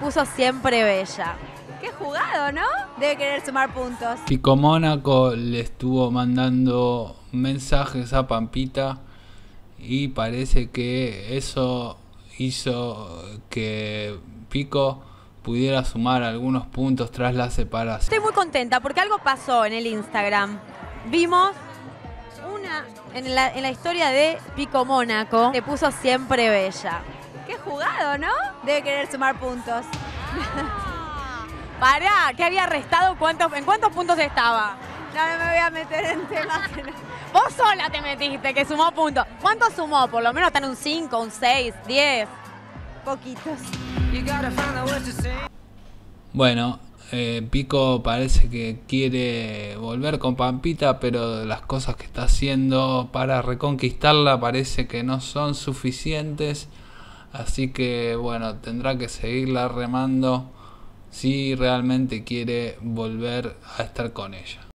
puso siempre bella. Qué jugado, ¿no? Debe querer sumar puntos. Pico Mónaco le estuvo mandando mensajes a Pampita y parece que eso hizo que Pico pudiera sumar algunos puntos tras la separación. Estoy muy contenta porque algo pasó en el Instagram. Vimos una en la, en la historia de Pico Mónaco, le puso siempre bella. Qué jugado, ¿no? Debe querer sumar puntos. Pará, que había restado cuántos, en cuántos puntos estaba. No, no me voy a meter en temas. que no- Vos sola te metiste, que sumó puntos. ¿Cuánto sumó? Por lo menos está en un 5, un 6, 10. Poquitos. Bueno, eh, Pico parece que quiere volver con Pampita, pero las cosas que está haciendo para reconquistarla parece que no son suficientes. Así que bueno, tendrá que seguirla remando si realmente quiere volver a estar con ella.